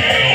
Yeah.